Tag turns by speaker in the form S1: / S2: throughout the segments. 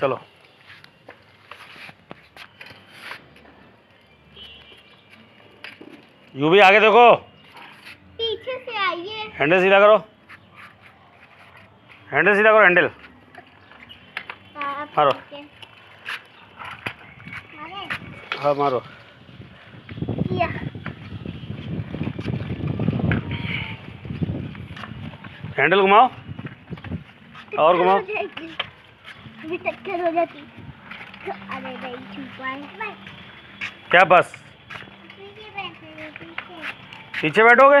S1: चलो। यू भी आगे देखो।
S2: पीछे से आइए।
S1: हैंडल सीधा करो। हैंडल सीधा करो हैंडल। मारो। हाँ मारो। हैंडल घुमाओ। और घुमाओ।
S2: अभी टक्कर हो जाती। तो अरे नहीं छुपा है।
S1: क्या बस?
S2: पीछे
S1: बैठोगे?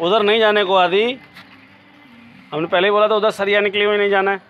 S1: उधर नहीं जाने को आदि। हमने पहले ही बोला था उधर सरिया निकली हुई नहीं जाना है।